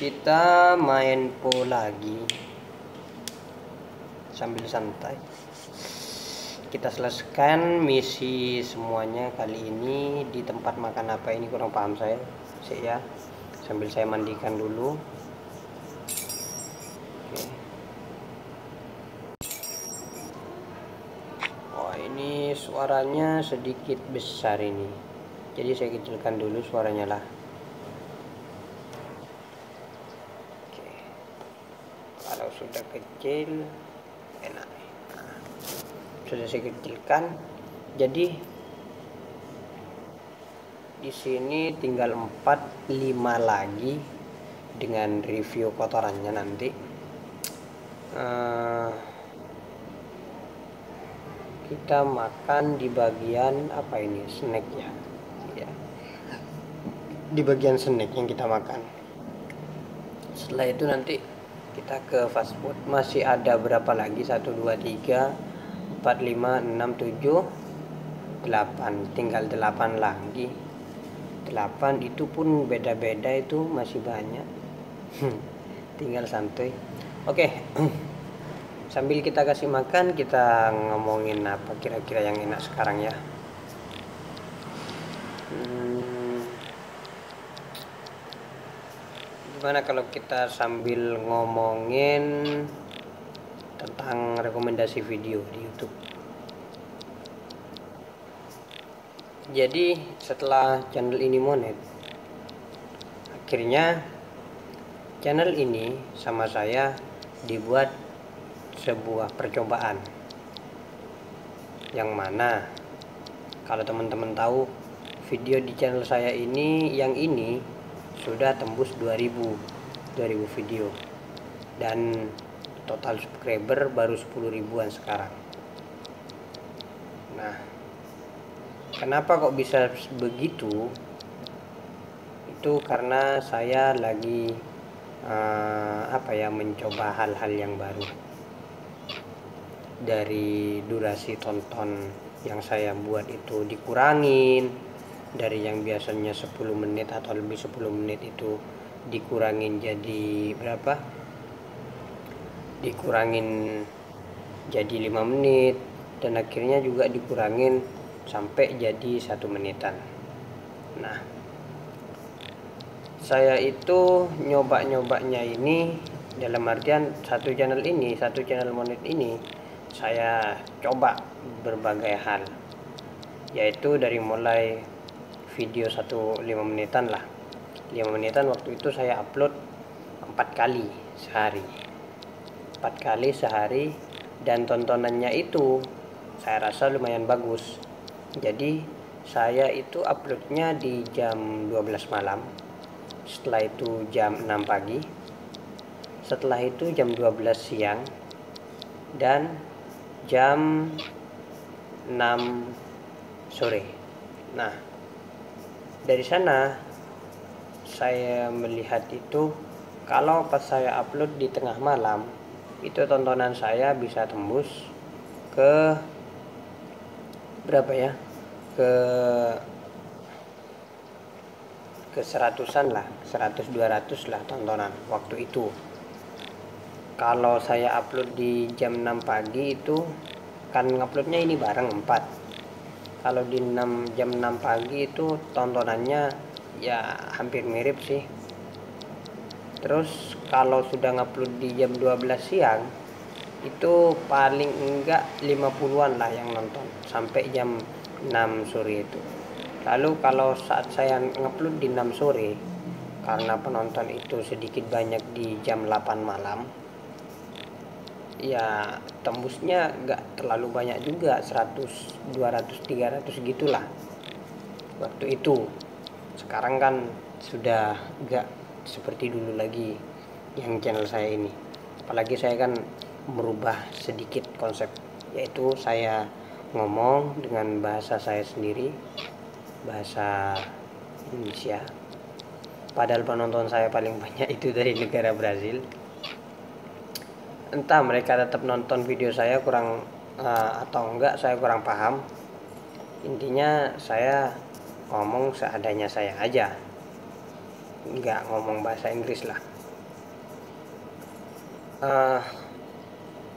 kita main po lagi. Sambil santai. Kita selesaikan misi semuanya kali ini di tempat makan apa ini kurang paham saya. Sih ya. Sambil saya mandikan dulu. Oke. oh ini suaranya sedikit besar ini. Jadi saya kecilkan dulu suaranya lah kalau sudah kecil enak. Nah, sudah saya kecilkan jadi di sini tinggal 4 5 lagi dengan review kotorannya nanti. Uh, kita makan di bagian apa ini? Snack ya? Ya di bagian snack yang kita makan. Setelah itu nanti kita ke fast food. Masih ada berapa lagi? 1 2 3 4 5 6 7 8 tinggal 8 lagi. 8 itu pun beda-beda itu masih banyak. Tinggal santuy. Oke sambil kita kasih makan kita ngomongin apa kira-kira yang enak sekarang ya gimana kalau kita sambil ngomongin tentang rekomendasi video di YouTube? Jadi setelah channel ini monet akhirnya channel ini sama saya dibuat sebuah percobaan. Yang mana kalau teman-teman tahu video di channel saya ini yang ini sudah tembus 2000 2000 video. Dan total subscriber baru 10 ribuan sekarang. Nah kenapa kok bisa begitu? Itu karena saya lagi uh, apa ya mencoba hal-hal yang baru. Dari durasi tonton yang saya buat itu dikurangin dari yang biasanya 10 menit atau lebih 10 menit itu dikurangin jadi berapa? Dikurangin jadi 5 menit dan akhirnya juga dikurangin sampai jadi satu menitan. Nah saya itu nyoba-nyobanya ini dalam artian satu channel ini satu channel monet ini saya coba berbagai hal yaitu dari mulai video satu lima menitan lah. Lima menitan waktu itu saya upload empat kali sehari. Empat kali sehari dan tontonannya itu saya rasa lumayan bagus. Jadi saya itu uploadnya di jam 12 malam. Setelah itu jam 6 pagi. Setelah itu jam 12 siang. Dan jam 6 sore. Nah dari sana saya melihat itu kalau pas saya upload di tengah malam itu tontonan saya bisa tembus ke berapa ya? Ke ke seratusan lah 100 200 lah tontonan waktu itu. Kalau saya upload di jam 6 pagi itu kan nguploadnya ini bareng 4 kalau di 6 jam 6 pagi itu tontonannya ya hampir mirip sih. Terus kalau sudah ngupload di jam 12 siang itu paling enggak 50-an lah yang nonton sampai jam 6 sore itu. Lalu kalau saat saya ngupload di 6 sore karena penonton itu sedikit banyak di jam 8 malam ya tembusnya nggak terlalu banyak juga 100 200 300 gitulah. Waktu itu. Sekarang kan sudah nggak seperti dulu lagi yang channel saya ini. Apalagi saya kan merubah sedikit konsep yaitu saya ngomong dengan bahasa saya sendiri bahasa Indonesia. Padahal penonton saya paling banyak itu dari negara Brazil entah mereka tetap nonton video saya kurang uh, atau enggak saya kurang paham. Intinya saya ngomong seadanya saya aja. Enggak ngomong bahasa Inggris lah. Uh,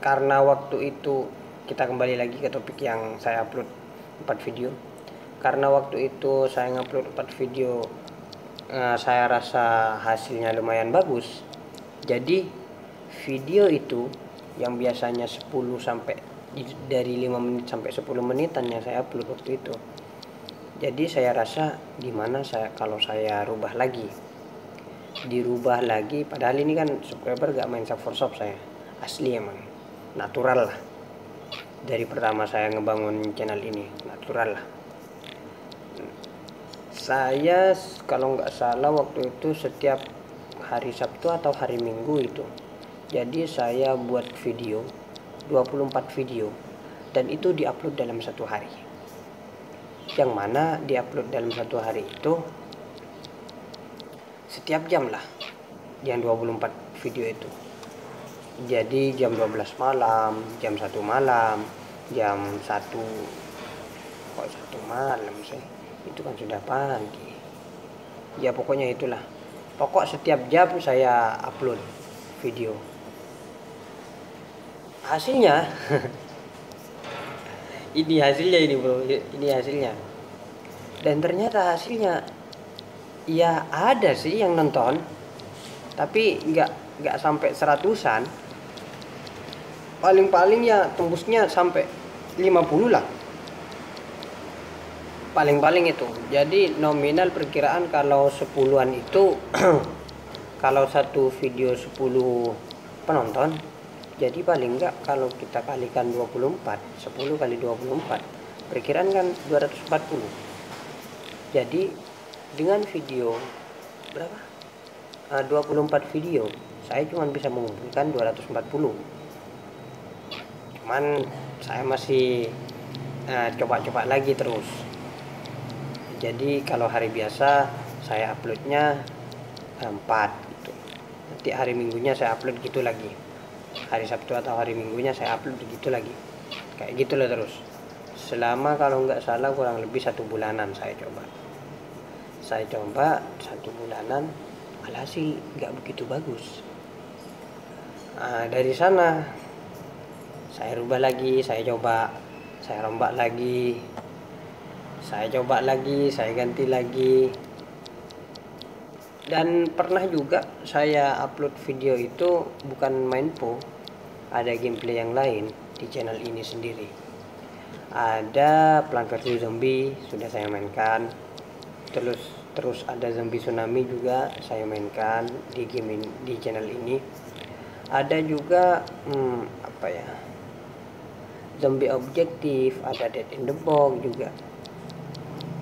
karena waktu itu kita kembali lagi ke topik yang saya upload 4 video. Karena waktu itu saya ngupload 4 video uh, saya rasa hasilnya lumayan bagus. Jadi video itu yang biasanya 10 sampai dari 5 menit sampai 10 menitan yang saya upload waktu itu. Jadi saya rasa gimana saya kalau saya rubah lagi? Dirubah lagi padahal ini kan subscriber gak main for shop saya. Asli emang natural lah. Dari pertama saya ngebangun channel ini natural lah. Saya kalau nggak salah waktu itu setiap hari Sabtu atau hari Minggu itu jadi saya buat video 24 video. Dan itu diupload dalam satu hari. Yang mana diupload dalam satu hari itu setiap jam lah yang 24 video itu. Jadi jam 12 malam jam 1 malam jam 1 kok satu malam sih? Itu kan sudah pagi. Ya pokoknya itulah. Pokok setiap jam saya upload video hasilnya. Ini hasilnya ini bro. Ini hasilnya. Dan ternyata hasilnya ya ada sih yang nonton tapi nggak nggak sampai seratusan. Paling-paling ya tembusnya sampai 50 lah. Paling-paling itu. Jadi nominal perkiraan kalau sepuluhan itu kalau satu video 10 penonton jadi paling enggak kalau kita kalikan 24 10 kali 24 perkiraan kan 240 jadi dengan video berapa? Uh, ah, 24 video saya cuma bisa mengumpulkan 240 cuman saya masih ah, coba-coba uh, lagi terus. Jadi kalau hari biasa saya uploadnya 4 gitu. Nanti hari minggunya saya upload gitu lagi hari Sabtu atau hari Minggunya saya upload begitu lagi. Kayak gitulah terus. Selama kalau nggak salah kurang lebih satu bulanan saya coba. Saya coba satu bulanan malah sih nggak begitu bagus. Nah, dari sana saya rubah lagi saya coba saya rombak lagi. Saya coba lagi saya ganti lagi dan pernah juga saya upload video itu bukan main po ada gameplay yang lain di channel ini sendiri. Ada Plant vs Zombie sudah saya mainkan. Terus terus ada zombie tsunami juga saya mainkan di game ini, di channel ini. Ada juga hmm, apa ya zombie objektif ada dead in the box juga.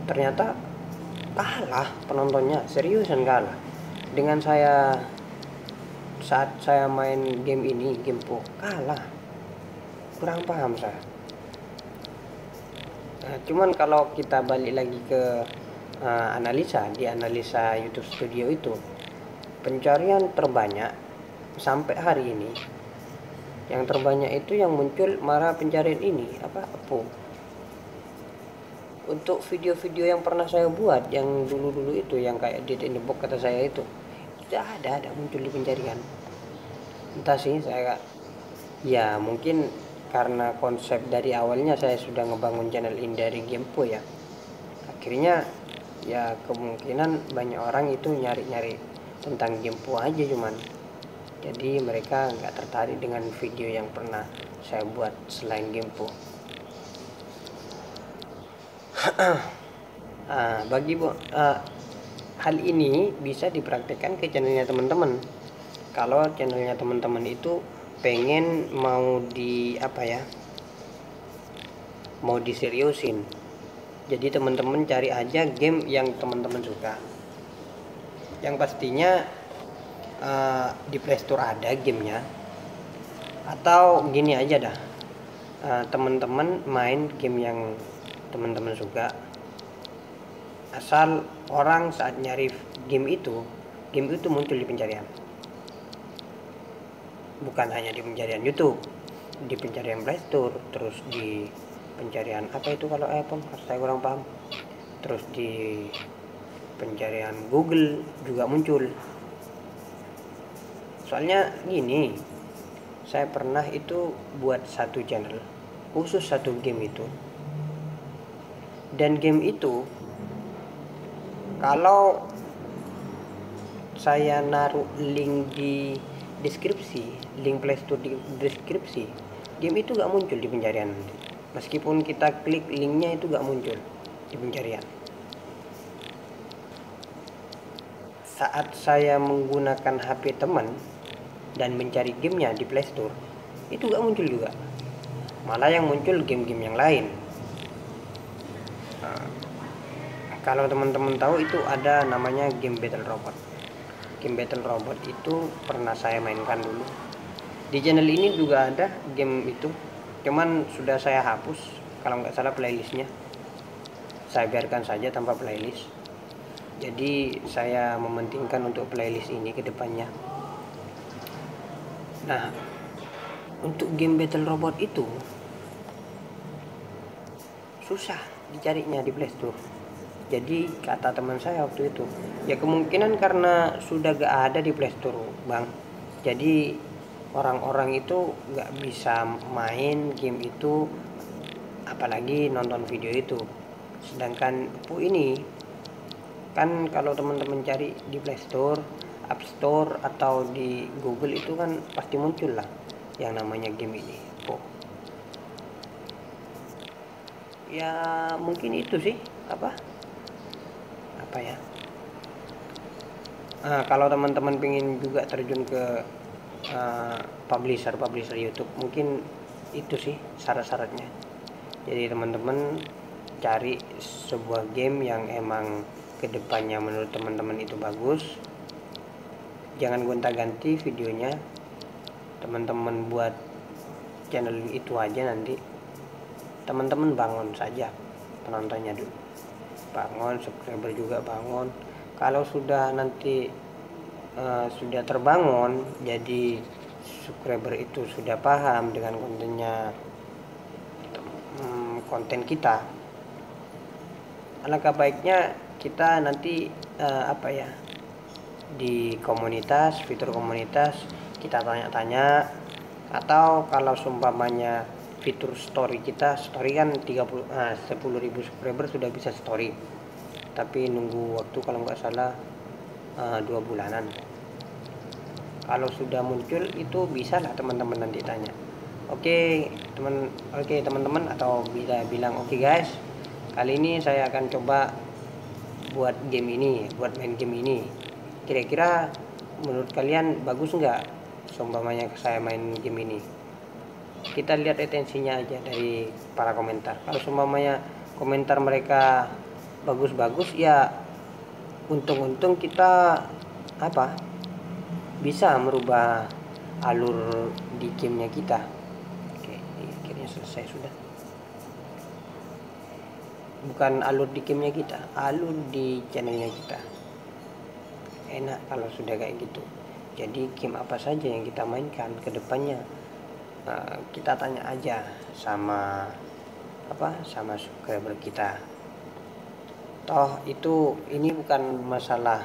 Ternyata kalah penontonnya seriusan kalah dengan saya saat saya main game ini game po kalah kurang paham saya. Nah, cuman kalau kita balik lagi ke uh, analisa di analisa YouTube Studio itu pencarian terbanyak sampai hari ini yang terbanyak itu yang muncul marah pencarian ini apa po untuk video-video yang pernah saya buat yang dulu-dulu itu yang kayak di in the kata saya itu tidak ada ada muncul di pencarian entah sih saya ya mungkin karena konsep dari awalnya saya sudah ngebangun channel ini dari Gamepo ya. Akhirnya ya kemungkinan banyak orang itu nyari-nyari tentang Gamepo aja cuman. Jadi mereka nggak tertarik dengan video yang pernah saya buat selain Gamepo uh, bagi bu uh, hal ini bisa dipraktekkan ke channelnya teman-teman. Kalau channelnya teman-teman itu pengen mau di apa ya mau diseriusin. Jadi teman-teman cari aja game yang teman-teman suka. Yang pastinya uh, di Playstore ada gamenya. Atau gini aja dah. Teman-teman main game yang teman-teman suka. Asal orang saat nyari game itu game itu muncul di pencarian. Bukan hanya di pencarian YouTube di pencarian Play Store terus di pencarian apa itu kalau iPhone saya kurang paham. Terus di pencarian Google juga muncul. Soalnya gini saya pernah itu buat satu channel khusus satu game itu dan game itu kalau saya naruh link di deskripsi link playstore di deskripsi game itu gak muncul di pencarian meskipun kita klik linknya itu gak muncul di pencarian. Saat saya menggunakan HP teman dan mencari gamenya di playstore itu gak muncul juga. Malah yang muncul game-game yang lain nah, kalau teman-teman tahu itu ada namanya game battle robot. Game battle robot itu pernah saya mainkan dulu. Di channel ini juga ada game itu. Cuman sudah saya hapus kalau nggak salah playlistnya. Saya biarkan saja tanpa playlist. Jadi saya mementingkan untuk playlist ini ke depannya. Nah untuk game battle robot itu susah dicarinya di playstore jadi kata teman saya waktu itu ya kemungkinan karena sudah gak ada di playstore bang. Jadi orang-orang itu gak bisa main game itu apalagi nonton video itu. Sedangkan bu ini kan kalau teman-teman cari di playstore app store atau di google itu kan pasti muncul lah yang namanya game ini po ya mungkin itu sih apa apa ya? Nah, kalau teman-teman ingin juga terjun ke uh, publisher publisher YouTube mungkin itu sih syarat-syaratnya. Jadi teman-teman cari sebuah game yang emang ke depannya menurut teman-teman itu bagus. Jangan gonta-ganti videonya. Teman-teman buat channel itu aja nanti. Teman-teman bangun saja penontonnya dulu bangun subscriber juga bangun. Kalau sudah nanti uh, sudah terbangun jadi subscriber itu sudah paham dengan kontennya um, konten kita. Alangkah baiknya kita nanti uh, apa ya di komunitas fitur komunitas kita tanya-tanya. Atau kalau sumpamanya fitur story kita story kan 30 ah, 10.000 subscriber sudah bisa story. Tapi nunggu waktu kalau nggak salah uh, dua bulanan. Kalau sudah muncul itu bisa lah teman-teman nanti tanya? Oke okay, teman oke okay, teman-teman atau bisa bilang oke okay, guys kali ini saya akan coba buat game ini buat main game ini. Kira-kira menurut kalian bagus nggak seumpamanya saya main game ini kita lihat atensinya aja dari para komentar. Kalau semuanya komentar mereka bagus-bagus ya untung-untung kita apa bisa merubah alur di gamenya kita. Oke akhirnya selesai sudah. Bukan alur di gamenya kita alur di channelnya kita. Enak kalau sudah kayak gitu. Jadi game apa saja yang kita mainkan ke depannya Eh, kita tanya aja sama apa sama subscriber kita. Toh itu ini bukan masalah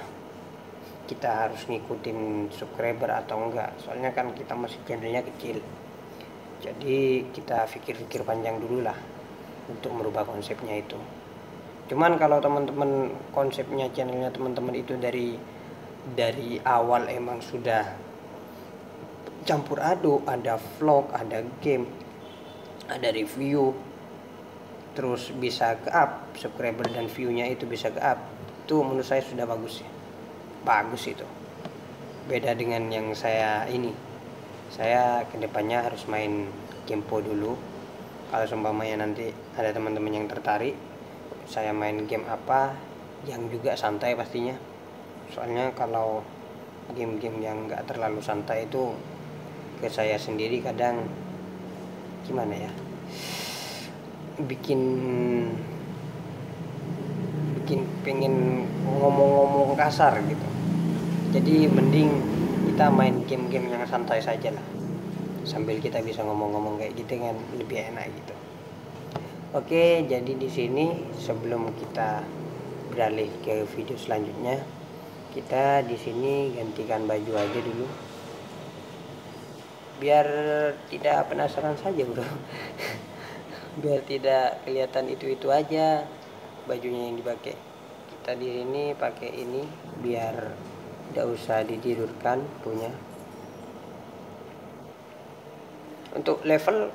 kita harus ngikutin subscriber atau enggak. Soalnya kan kita masih channelnya kecil. Jadi kita pikir-pikir panjang dulu lah untuk merubah konsepnya itu. Cuman kalau teman-teman konsepnya channelnya teman-teman itu dari dari awal emang sudah campur aduk ada vlog ada game ada review. Terus bisa ke up subscriber dan viewnya itu bisa ke up. Itu menurut saya sudah bagus ya bagus itu. Beda dengan yang saya ini. Saya ke depannya harus main gamepo dulu. Kalau seumpamanya nanti ada teman-teman yang tertarik saya main game apa yang juga santai pastinya. Soalnya kalau game-game yang nggak terlalu santai itu ke saya sendiri kadang gimana ya bikin bikin pengen ngomong-ngomong kasar gitu. Jadi mending kita main game-game yang santai saja lah sambil kita bisa ngomong-ngomong kayak gitu kan lebih enak gitu. Oke jadi di sini sebelum kita beralih ke video selanjutnya kita di sini gantikan baju aja dulu biar tidak penasaran saja bro. Biar tidak kelihatan itu-itu aja bajunya yang dipakai. Kita di sini pakai ini biar tidak usah ditidurkan punya. Untuk level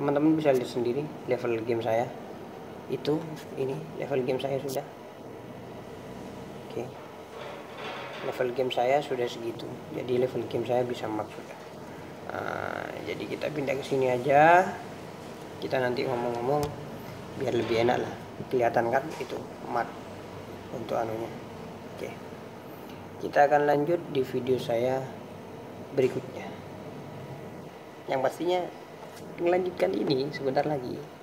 teman-teman bisa lihat sendiri level game saya. Itu ini level game saya sudah. Oke. Level game saya sudah segitu. Jadi level game saya bisa maksud nah, jadi kita pindah ke sini aja. Kita nanti ngomong-ngomong biar lebih enak lah. Kelihatan kan itu mat untuk anunya. Oke. Kita akan lanjut di video saya berikutnya. Yang pastinya melanjutkan ini sebentar lagi